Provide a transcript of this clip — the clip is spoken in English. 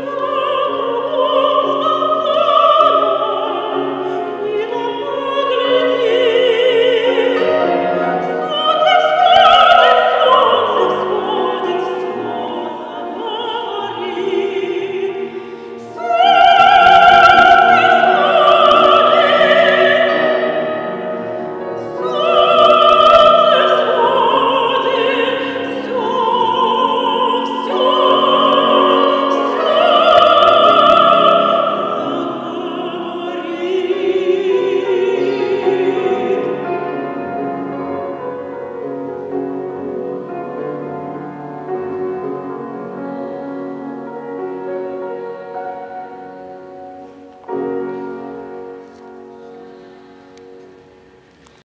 Lord.